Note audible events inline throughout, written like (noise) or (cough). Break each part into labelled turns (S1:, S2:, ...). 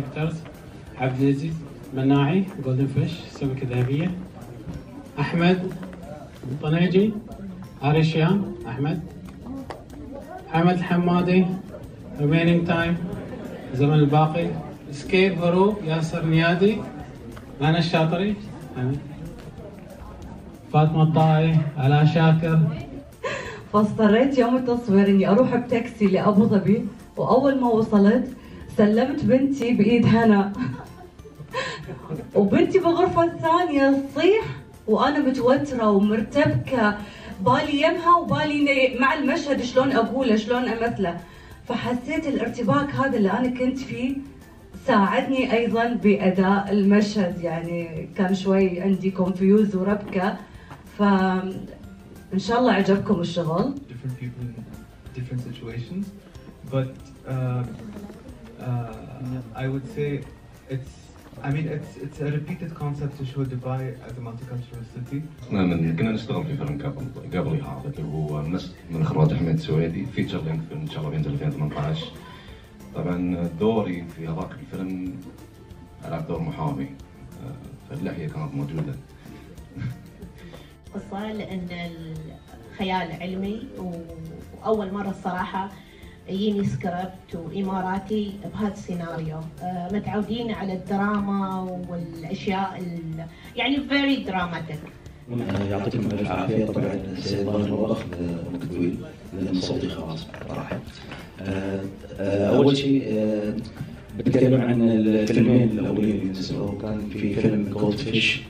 S1: directors. عبد العزيز مناعي Golden Fish سمكة ذهبية. أحمد طنيجي هارشيان أحمد. حمد الحمادي remaining time الزمن الباقي. Escape هروب ياسر نيادي. أنا الشاطري. أنا. فاطمة الطائي علاء شاكر
S2: فاضطريت يوم التصوير إني أروح بتاكسي لأبو ظبي وأول ما وصلت سلمت بنتي بإيد هنا. وبنتي بالغرفه الثانية تصيح وأنا متوترة ومرتبكة. بالي يمها وبالي مع المشهد شلون أقوله شلون أمثله. فحسيت الارتباك هذا اللي أنا كنت فيه ساعدني أيضا بأداء المشهد. يعني كان شوي عندي كونفيوز وربكة. ف إن شاء الله عجبكم الشغل.
S3: Different people in different situations, but uh, uh, I would say it's. I mean, it's it's a repeated concept to show Dubai as a multicultural city.
S4: إحنا من كنا نشتغل في فيلم قبل قبل هذا اللي هو نفس من اخراج أحمد السويدي feature length film إن شاء الله بينزل 2018 طبعا دوري في هذاك الفيلم العب دور محامي آه، فاللحيه كانت موجودة (laughs)
S5: قصة لأن الخيال علمي وأول مرة الصراحة يجيني سكريبت وإماراتي بهذا السيناريو. آه، متعودين على الدراما والأشياء ال- يعني very dramatic.
S6: يعطيكم الف عافية. طبعا السيد وقف وقت طويل لأن صوتي خلاص راح. آه، آه، أول شيء بتكلم عن الفيلمين الأولين اللي نزلوا. كان في فيلم Gold Fish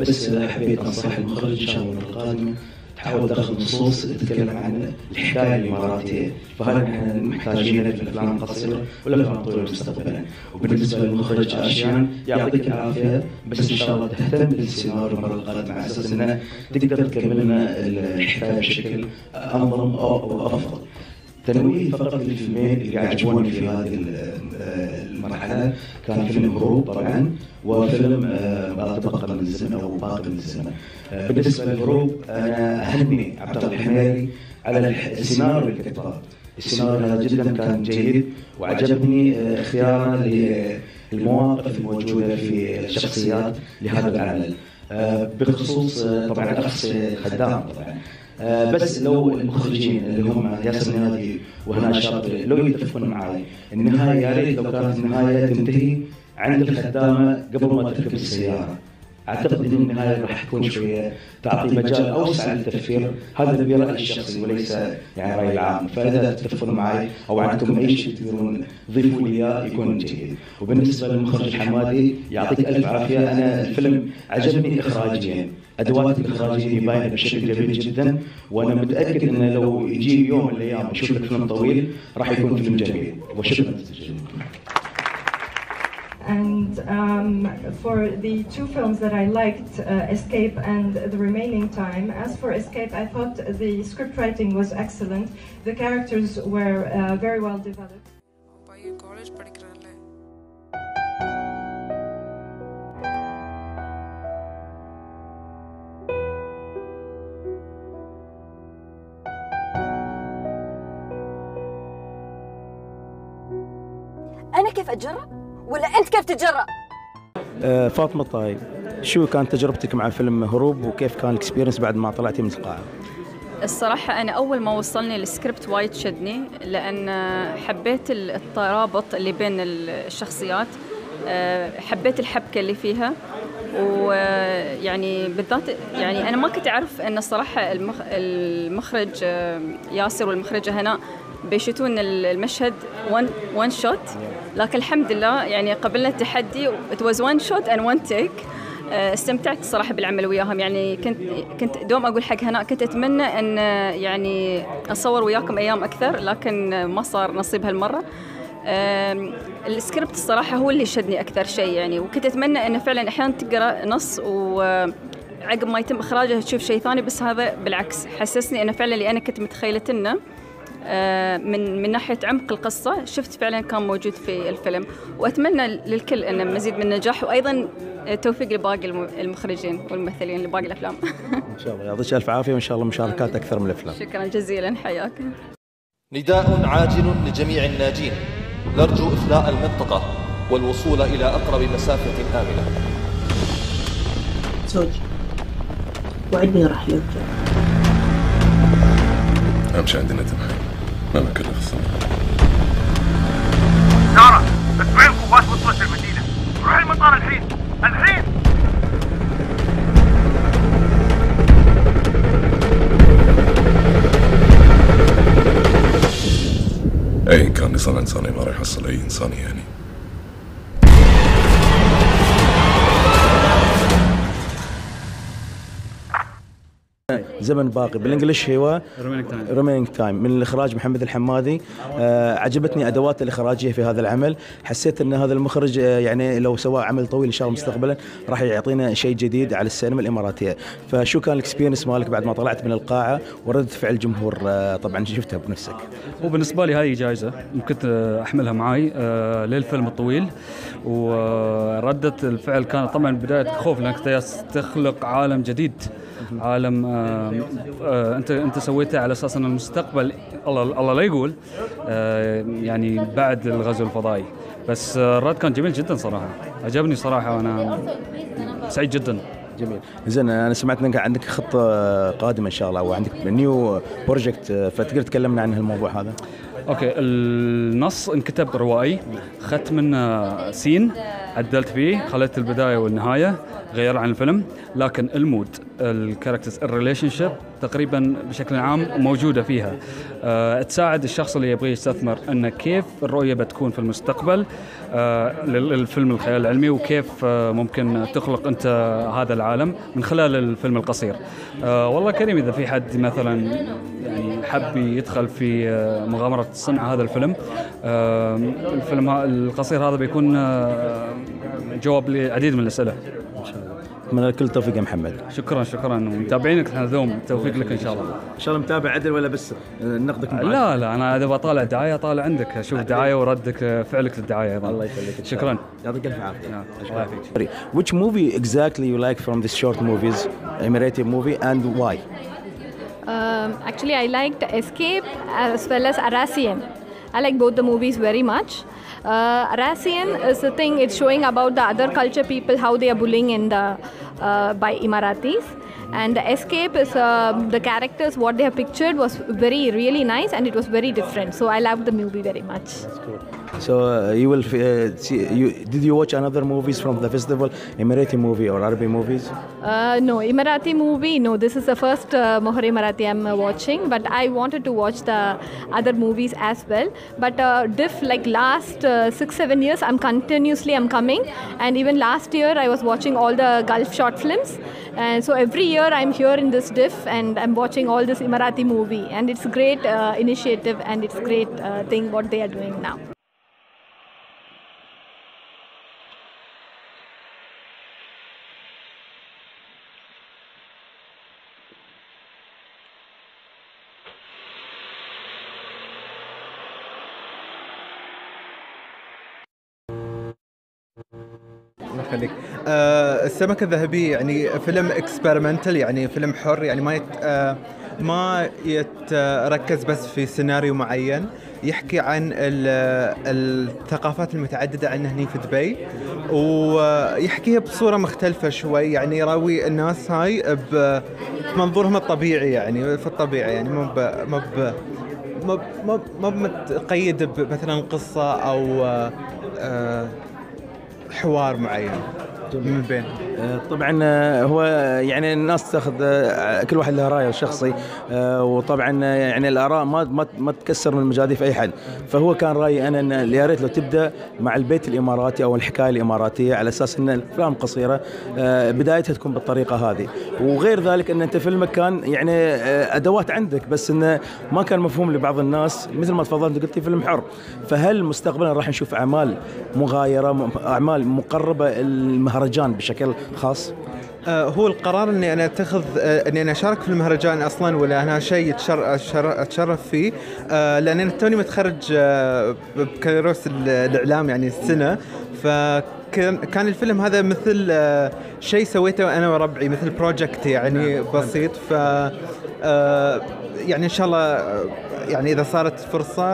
S6: بس حبيت أنصح المخرج إن شاء الله القادمه تحاول تاخذ نصوص تتكلم عن الحكاية الاماراتيه فهذا إحنا محتاجينه في الافلام القصيره والافلام الطويله مستقبلا؟ وبالنسبة للمخرج آشيان يعطيك العافية. بس إن شاء الله تهتم بالسيناريو المره القادمة على أساس إنه تقدر تكمل لنا الحكاية بشكل أنظم أو أفضل. تنويه فقط للفيلمين اللي عجبوني في هذه ال- المرحله كان فيلم هروب طبعا وفيلم آه، ما تبقى من الزمن أو باقي من الزمن. آه، بالنسبة للهروب أنا أهني عبد الله الحميري على السيناريو اللي كتبه السيناريو هذا جدا كان جيد وعجبني آه، اختياره للمواقف الموجودة في الشخصيات لهذا العمل آه، بخصوص آه، طبعا الاخ خدام طبعا. آه، بس لو المخرجين اللي هم ياسر نادي وهنا شاطر لو يتفقون معي النهاية يا ريت لو كانت النهاية تنتهي عند الخدامة قبل ما تركب السيارة. أعتقد إن النهاية راح تكون شوية تعطي مجال أوسع للتفكير. هذا برايي الشخصي وليس يعني رأي العام. فإذا تتفقون معي أو عندكم أي شيء تقدرون تضيفوا لي إياه يكون جيد. وبالنسبة للمخرج حمادي يعطيك ألف عافية. أنا الفيلم عجبني اخراجيا. ادوات الاخراجيه باينه بشكل جميل جدا وأنا متاكد انه لو يجي يوم من الأيام أشوف لك فيلم طويل راح يكون فيلم جميل وشكرا
S7: And um, for the two films that I liked, uh, Escape and The Remaining Time, as for Escape, I thought the script writing was excellent. The characters were uh, very well developed.
S8: كيف أتجرأ؟ ولا أنت كيف تتجرأ؟
S9: آه، فاطمة الطايب شو كانت تجربتك مع فيلم هروب وكيف كان ال experience بعد ما طلعتي من القاعة؟
S10: الصراحة أنا أول ما وصلني السكريبت وايد شدني لأن حبيت الترابط اللي بين الشخصيات أه، حبيت الحبكة اللي فيها ويعني بالذات يعني أنا ما كنت أعرف أن الصراحة المخ- المخرج أه، ياسر والمخرجة هنا بيشوتون المشهد one shot لكن الحمد لله. يعني قبلنا التحدي was one shot and one take. آه، استمتعت الصراحه بالعمل وياهم. يعني كنت كنت دوم أقول حق هناء كنت أتمنى أن آه، يعني أصور وياكم أيام أكثر لكن آه، ما صار نصيب هالمرة. السكريبت الصراحة هو اللي شدني أكثر شيء يعني. وكنت أتمنى انه فعلا أحيانا تقرأ نص وعقب ما يتم إخراجه تشوف شيء ثاني بس هذا بالعكس حسسني انه فعلا اللي أنا كنت متخيلة إنه آه، من من ناحية عمق القصة شفت فعلا كان موجود في الفيلم. وأتمنى للكل انه مزيد من النجاح وأيضا توفيق لباقي الم- المخرجين والممثلين لباقي الأفلام. (laughs)
S9: إن شاء الله. يعطيك ألف عافية وإن شاء الله مشاركات أكثر من الأفلام.
S10: شكرا جزيلا حياك.
S11: نداء عاجل لجميع الناجين. نرجو إخلاء المنطقة والوصول إلى أقرب مسافة آمنة.
S12: زوجي وعدني راح يرجع.
S13: أمشي عندنا تمحي ما الصراحه
S14: سارة اسمعي القوات وصلت المدينة روحي المطار الحين. الحين!
S13: أي كان نصان إنساني ما راح يحصل أي انساني يعني.
S6: زمن باقي. بال English هو.
S15: Remaining Time
S6: من الإخراج محمد الحمادي. آه عجبتني ادواته الإخراجية في هذا العمل. حسيت إن هذا المخرج آه يعني لو سوى عمل طويل إن شاء الله مستقبلا راح يعطينا شيء جديد على السينما الإماراتية. فشو كان ال experience مالك بعد ما طلعت من القاعة ورده فعل الجمهور آه طبعا شفتها بنفسك.
S15: وبالنسبه لي هاي جائزه كنت أحملها معي آه، للفيلم الطويل. وردة الفعل كانت طبعا بداية خوف لانك تخلق عالم جديد. عالم آه، آه، أنت أنت سويته على أساس ان المستقبل الله الله لا يقول آه، يعني بعد الغزو الفضائي. بس الرد كان جميل جدا صراحة. عجبني صراحة وأنا سعيد جدا.
S6: جميل. زين أنا سمعت انك عندك خطة قادمة إن شاء الله وعندك new project فتقدر تكلمنا عن الموضوع هذا؟
S15: okay النص انكتب روائي اخذت منه scene عدلت فيه خليت البداية والنهاية غير عن الفيلم. لكن ال mood ال characters ال relationship تقريبا بشكل عام موجودة فيها. أه تساعد الشخص اللي يبغى يستثمر إنه كيف الرؤية بتكون في المستقبل أه للفيلم الخيال العلمي وكيف أه ممكن تخلق أنت هذا العالم من خلال الفيلم القصير. أه والله كريم إذا في حد مثلا يعني حب يدخل في آه، مغامرة صنع هذا الفيلم. آه، الفيلم القصير هذا بيكون آه، جواب لعديد من الأسئلة.
S6: اتمنى لك كل التوفيق يا محمد.
S15: شكرا شكرا. متابعينك هذوم توفيق لك إن شاء الله.
S6: إن شاء الله متابع عدل ولا بس؟ نقدك معك؟
S15: لا لا أنا إذا بطالع دعايه أطالع عندك. أشوف دعاية وردك فعلك للدعاية أيضا.
S6: الله يخليك
S15: شكرا.
S6: يعطيك ألف عافية.
S15: الله يعافيك.
S6: Which movie exactly you like from these short movies, Emirati movie, and why?
S16: Um, actually, I liked Escape as well as Arassian. I like both the movies very much. Uh, is the thing; it's showing about the other culture people how they are bullying in the uh, by Emiratis. And the Escape is uh, the characters what they have pictured was very really nice and it was very different. So I loved the movie very much.
S6: So uh, you will uh, see. You, did you watch another movies from the festival, Emirati movie or Arabic movies?
S16: Uh, no, Emirati movie. No, this is the first uh, Mohar I'm uh, watching. But I wanted to watch the other movies as well. But uh, diff like last uh, six seven years, I'm continuously I'm coming. And even last year, I was watching all the Gulf short films. And so every year I'm here in this diff and I'm watching all this Emirati movie. And it's a great uh, initiative and it's great thing what they are doing now.
S3: يخليك آه السمكة الذهبية يعني فيلم experimental يعني فيلم حر يعني ما يت آه ما يتركز بس في سيناريو معين. يحكي عن ال- الثقافات المتعددة عندنا هني في دبي. ويحكيها بصورة مختلفة شوي يعني يراوي الناس هاي بمنظورهم الطبيعي يعني في الطبيعة يعني مو مو مو مو مو متقيد بمثلا قصة أو آه، آه، حوار معين من بين.
S6: آه، طبعا آه، هو يعني الناس تاخذ آه، كل واحد له رأيه الشخصي آه، وطبعا آه، يعني الآراء ما ما تكسر من المجاديف أي حد. فهو كان رأيي أنا إن يا ريت لو تبدأ مع البيت الإماراتي أو الحكاية الإماراتية على أساس إن الأفلام قصيرة آه، بدايتها تكون بالطريقة هذه. وغير ذلك إن أنت فيلمك كان يعني آه، أدوات عندك بس انه ما كان مفهوم لبعض الناس مثل ما تفضلت قلت فيلم حر. فهل مستقبلا راح نشوف أعمال مغايرة أعمال مقربة المهرجان بشكل خاص؟
S3: آه، هو القرار إني أنا أتخذ آه، إني أنا أشارك في المهرجان أصلا ولا أنا شيء أتشرف فيه. آه، لأن أنا توني متخرج بكالوريوس ال- الإعلام يعني السنة. فكان كان الفيلم هذا مثل شيء سويته أنا وربعي مثل بروجكت يعني بسيط. ف
S17: يعني إن شاء الله يعني إذا صارت فرصة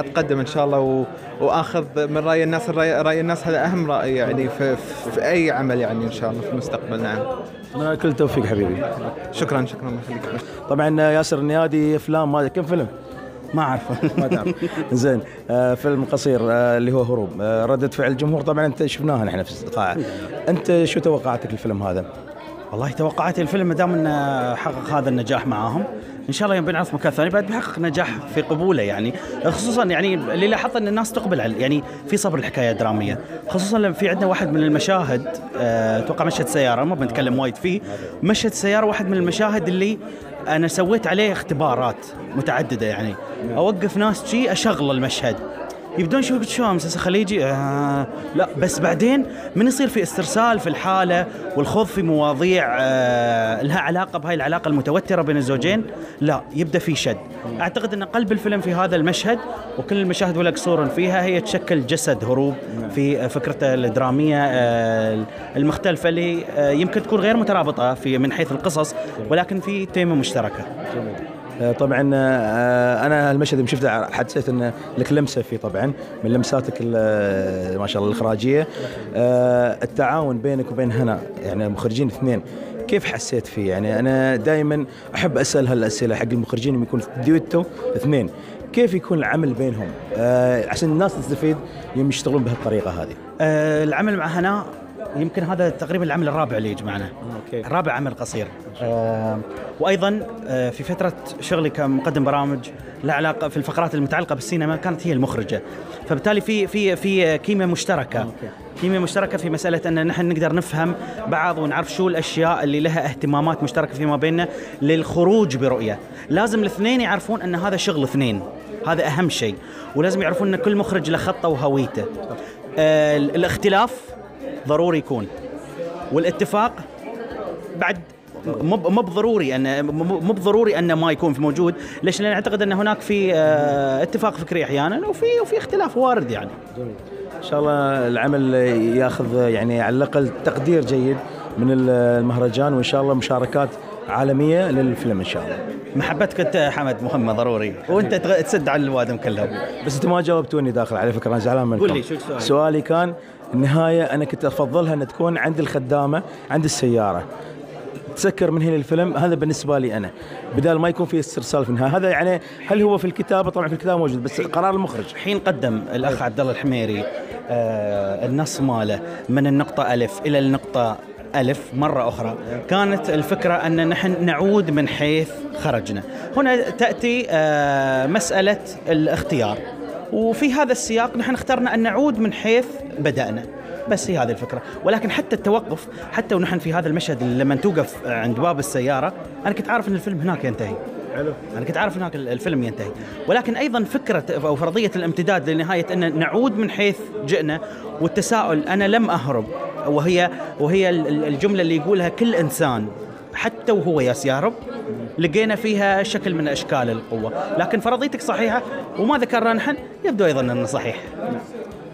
S17: أتقدم إن شاء الله و- وأخذ من رأي الناس راي الناس هذا أهم رأي يعني في, في أي عمل يعني إن شاء الله في المستقبل. نعم.
S6: كل التوفيق حبيبي.
S17: شكرا شكرا الله يخليك.
S6: طبعا ياسر النيادي افلام ما كم فيلم؟
S18: ما أعرفه. (laughs)
S6: ما تعرف زين. آه فيلم قصير آه اللي هو هروب. آه ردة فعل الجمهور. طبعا أنت شفناها نحن في القاعه أنت شو توقعاتك للفيلم هذا؟
S18: والله توقعاتي الفيلم ما دام إنه حقق هذا النجاح معاهم إن شاء الله يوم بنعرض مكان ثاني بعد بيحقق نجاح في قبوله يعني. خصوصا يعني اللي لاحظت إن الناس تقبل على يعني في صبر الحكاية الدراميه خصوصا لما في عندنا واحد من المشاهد آه، أتوقع مشهد سيارة ما بنتكلم وايد فيه. مشهد سيارة واحد من المشاهد اللي أنا سويت عليه اختبارات متعددة يعني. أوقف ناس شي أشغل المشهد. يبدون شو شو مسلسل خليجي. آه لا بس بعدين من يصير في استرسال في الحالة والخوض في مواضيع آه لها علاقة بهاي العلاقة المتوترة بين الزوجين؟ لا يبدأ في شد. أعتقد إن قلب الفيلم في هذا المشهد وكل المشاهد والقصور فيها هي تشكل جسد هروب في فكرته الدرامية آه المختلفة اللي آه يمكن تكون غير مترابطة في من حيث القصص ولكن في تيمة مشتركة.
S6: آه، طبعا آه، أنا المشهد اللي شفته حسيت إن لك لمسة فيه طبعا من لمساتك ما شاء الله الإخراجية. آه، التعاون بينك وبين هنا يعني المخرجين اثنين كيف حسيت فيه؟ يعني أنا دائما أحب أسأل هالأسئلة حق المخرجين يكون ديوتو اثنين. كيف يكون العمل بينهم؟ آه، عشان الناس تستفيد يوم يشتغلون بهالطريقة هذه.
S18: آه العمل مع هنا يمكن هذا تقريبا العمل الرابع اللي يجمعنا
S6: okay.
S18: رابع عمل قصير. آه وأيضا آه في فترة شغلي كمقدم برامج له علاقة في الفقرات المتعلقة بالسينما كانت هي المخرجة. فبالتالي في في في كيمياء مشتركة. كيمياء مشتركة في مسألة أن نحن نقدر نفهم بعض ونعرف شو الأشياء اللي لها اهتمامات مشتركة فيما بيننا للخروج برؤية. لازم الاثنين يعرفون أن هذا شغل اثنين. هذا أهم شيء. ولازم يعرفون أن كل مخرج له خطة وهويته. آه الاختلاف ضروري يكون. والاتفاق بعد مو مو بضروري ان مو بضروري انه ما يكون في موجود ليش؟ لأن أعتقد أن هناك في آه، اتفاق فكري أحيانا وفي وفي اختلاف وارد يعني.
S6: إن شاء الله العمل ياخذ يعني على الأقل تقدير جيد من المهرجان وإن شاء الله مشاركات عالمية للفيلم إن شاء الله.
S18: محبتك أنت حمد مهمة ضروري. وأنت تسد على الوادم كلهم.
S6: بس أنت ما جاوبتوني داخل على فكرة أنا زعلان منكم.
S18: قول لي شو سؤالك؟
S6: سؤالي كان النهاية أنا كنت أفضلها أن تكون عند الخدامة عند السيارة. تسكر من هنا الفيلم هذا بالنسبة لي أنا. بدال ما يكون في استرسال في النهاية. هذا يعني هل هو في الكتابة؟ طبعا في الكتابة موجود بس قرار المخرج.
S18: حين قدم الأخ عبد الله الحميري آه النص ماله من النقطة ألف إلى النقطة ألف مرة أخرى. كانت الفكرة أن نحن نعود من حيث خرجنا. هنا تأتي آه مسألة الاختيار. وفي هذا السياق نحن اخترنا أن نعود من حيث بدأنا. بس هي هذه الفكرة. ولكن حتى التوقف حتى ونحن في هذا المشهد لما توقف عند باب السيارة أنا كنت عارف أن الفيلم هناك ينتهي.
S6: حلو.
S18: أنا كنت عارف هناك الفيلم ينتهي. ولكن أيضا فكرة أو فرضية الامتداد لنهاية أن نعود من حيث جئنا والتساؤل أنا لم أهرب. وهي وهي ال- ال- الجملة اللي يقولها كل إنسان. حتى وهو ياس يهرب لقينا فيها شكل من أشكال القوة. لكن فرضيتك صحيحة وما ذكرنا نحن يبدو أيضا أنه صحيح.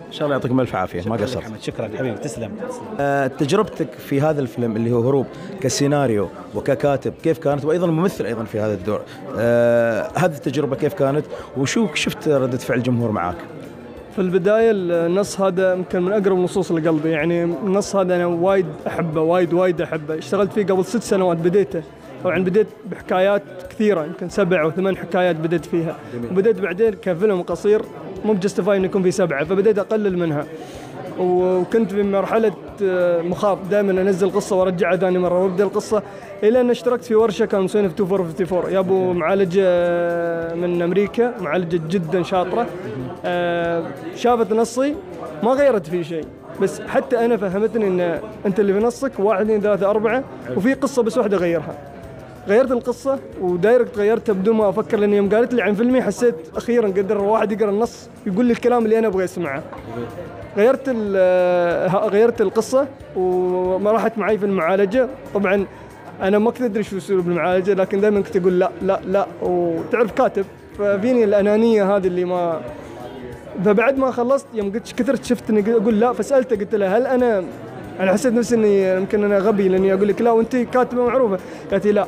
S6: إن شاء الله يعطيكم ألف عافية. ما قصرت.
S18: محمد. شكرا. حبيبي تسلم.
S6: آه، تجربتك في هذا الفيلم اللي هو هروب كسيناريو وككاتب كيف كانت؟ وأيضا ممثل أيضا في هذا الدور. آه، هذه التجربة كيف كانت؟ وشو شفت ردة فعل الجمهور معاك؟
S19: في البداية النص هذا يمكن من أقرب النصوص لقلبي. يعني النص هذا أنا وايد أحبه وايد وايد أحبه. اشتغلت فيه قبل ست سنوات بديته. طبعا بديت بحكايات كثيرة يمكن سبع أو ثمان حكايات بديت فيها. وبديت بعدين كفيلم قصير مو ب justify إنه يكون فيه سبعة فبديت أقلل منها. وكنت في مرحلة آه، مخاض دائما أنزل قصة وأرجعها ثاني مرة وأبدأ القصة إلى أن اشتركت في ورشة كان في 2454 يابوا معالجة آه، من أمريكا معالجة جدا شاطرة. آه، شافت نصي ما غيرت فيه شيء. بس حتى أنا فهمتني أن أنت اللي في نصك واحد اثنين ثلاثة أربعة وفي قصة بس واحدة غيرها. غيرت القصة ودايركت غيرتها بدون ما أفكر لأن يوم قالت لي عن فيلمي حسيت أخيرا قدر واحد يقرأ النص يقول لي الكلام اللي أنا أبغى أسمعه غيرت آه، غيرت القصة وما راحت معي في المعالجة. طبعا أنا ما كنت أدري شو اسلوب المعالجه لكن دائما كنت أقول لا لا لا. وتعرف كاتب ففيني الأنانية هذه اللي ما فبعد ما خلصت يوم قلت كثرت شفت إني أقول لا فسألته قلت له هل أنا أنا حسيت نفسي إني يمكن أنا غبي لأني أقول لك لا وأنت كاتبة معروفة قالت لي لا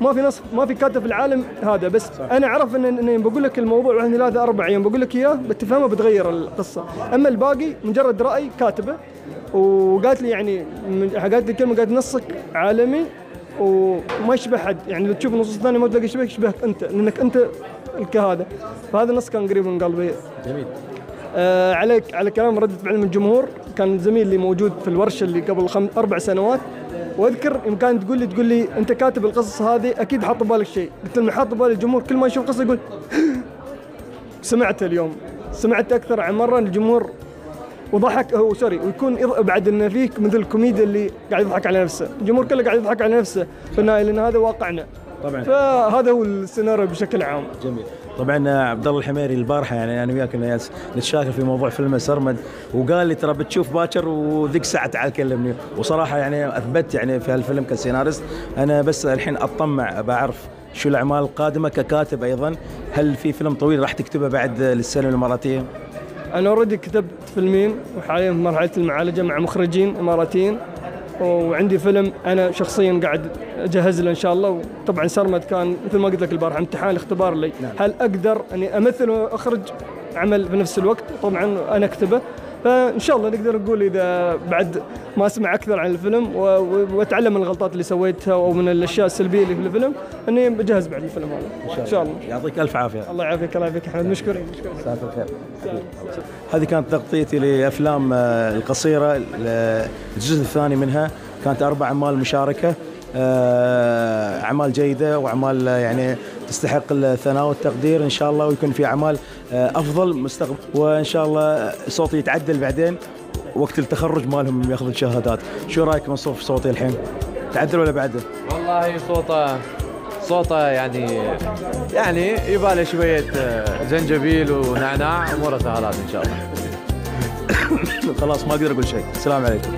S19: ما في نص ما في كاتب في العالم هذا بس صح. أنا أعرف ان ان يوم بقول لك الموضوع واحد ثلاثة أربعة يوم بقول لك إياه بتفهمه بتغير القصة. أما الباقي مجرد رأي كاتبه وقالت لي يعني قالت لي كلمة قالت نصك عالمي وما يشبه حد. يعني لو تشوف النصوص الثانية ما تلاقي يشبهك يشبهك أنت لأنك أنت كهذا فهذا النص كان قريب من قلبي.
S6: جميل.
S19: آه عليك على كلام ردة فعل من الجمهور. كان زميل لي موجود في الورشة اللي قبل خم... أربع سنوات. واذكر يوم كانت تقول لي تقول لي أنت كاتب القصص هذه أكيد حاط ببالك شيء. قلت لهم حاط ببالي الجمهور. كل ما يشوف قصة يقول (laughs) سمعت اليوم. سمعت أكثر عن مرة الجمهور وضحك هو سوري ويكون بعد انه فيك مثل الكوميديا اللي قاعد يضحك على نفسه. الجمهور كله قاعد يضحك على نفسه. في النهايه لأن هذا واقعنا.
S6: طبعا.
S19: فهذا هو السيناريو بشكل عام.
S6: جميل. طبعا عبد الله الحميري البارحة يعني أنا وياك نتشاكل في موضوع فيلم سرمد وقال لي ترى بتشوف باكر وذيك ساعة تعال كلمني وصراحة يعني أثبت يعني في هالفيلم كسيناريست. أنا بس الحين أطمع بعرف شو الأعمال القادمة ككاتب أيضا. هل في فيلم طويل راح تكتبه بعد للسينما الاماراتيه؟
S19: أنا already كتبت فيلمين وحاليا في مرحلة المعالجة مع مخرجين إماراتيين. وعندي فيلم أنا شخصيا قاعد أجهز له إن شاء الله وطبعا سرمد كان مثل ما قلت لك البارحه امتحان اختبار لي. هل أقدر أني امثل وأخرج عمل في نفس الوقت؟ طبعا أنا أكتبه. فإن شاء الله نقدر نقول إذا بعد ما أسمع أكثر عن الفيلم وأتعلم من الغلطات اللي سويتها أو من الأشياء السلبية اللي في الفيلم إني بجهز بعد الفيلم هذا. إن شاء الله.
S6: يعطيك ألف عافية.
S19: الله يعافيك الله يعافيك. احمد مشكورين مشكورين
S6: مساك الخير. هذه كانت تغطيتي لأفلام آه، القصيرة الجزء الثاني منها. كانت أربع أعمال مشاركة آه، أعمال جيدة وأعمال آه، يعني تستحق الثناء والتقدير. إن شاء الله ويكون في أعمال أفضل مستقبل. وإن شاء الله صوتي يتعدل بعدين وقت التخرج مالهم ياخذون شهادات شو رأيك منصور في صوتي الحين؟ تعدل ولا بعده
S20: والله صوته صوته يعني يعني يباله شوية آه، زنجبيل ونعناع. أموره سهلات إن شاء الله. (coughs)
S6: خلاص ما أقدر أقول شيء. السلام عليكم.